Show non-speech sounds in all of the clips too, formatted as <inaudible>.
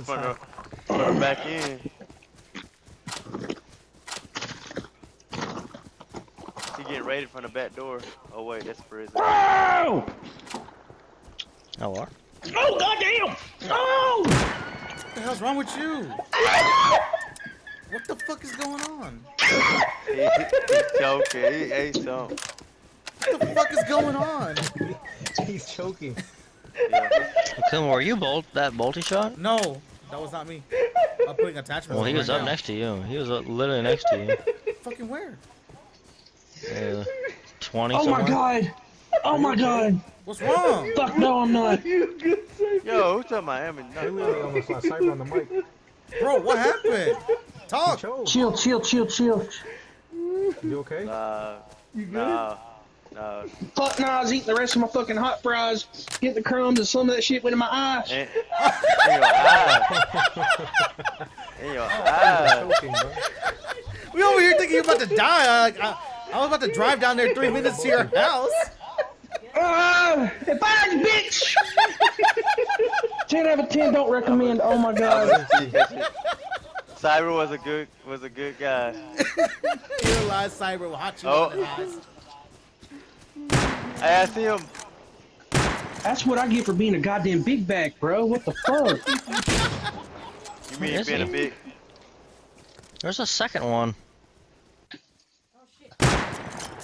the from the, top. from back end. He getting raided from the back door. Oh wait, that's prison. Oh! Oh, what? Oh, goddamn! Oh! What the hell's wrong with you? What the fuck is going on? He, he's joking. He ate some. What the fuck is going on? <laughs> He's choking. Yeah. Kim, were you bolt that bolty shot? No, that was not me. <laughs> I'm putting attachments. Well, he was right up now. next to you. He was uh, literally next to you. <laughs> Fucking where? Uh, 20 Oh my god! Oh my god! What's wrong? Fuck no, I'm not. <laughs> Yo, who's talking Miami? He No, literally almost lost sight on the mic. Bro, what happened? Talk. Chill, chill, chill, chill. You okay? nah, nah, nah. Fuck no, I was eating the rest of my fucking hot fries, get the crumbs and some of that shit went in my eyes. In, in your eye. In your <laughs> eye. Choking. We over here thinking you're about to die. I, like, I, I was about to drive down there three minutes to your house. Ah, if I was bitch! <laughs> 10 out of 10 don't recommend. Oh my <laughs> god. Cyber was a good was a good guy. You realize Cyber will hot you Oh. In. Hey, I see him. That's what I get for being a goddamn big bag, bro. What the fuck? <laughs> You mean Where is being a big? There's a second one. He's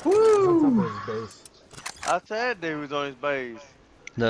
on top of his base. I said they was on his base. The